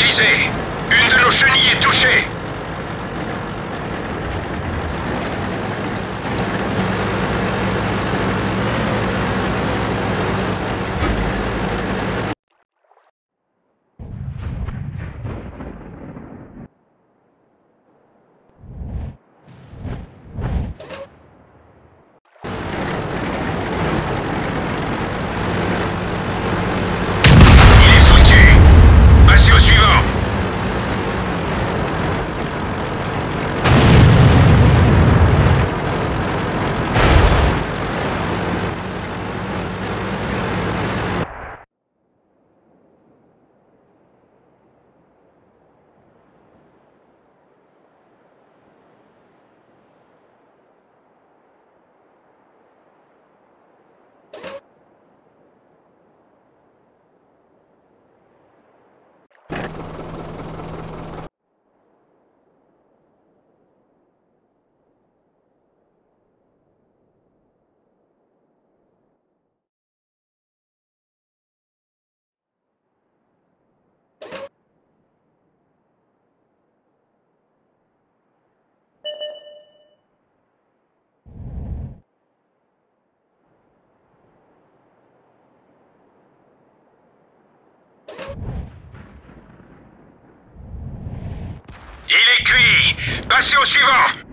mobiliser. Cuit. Passez au suivant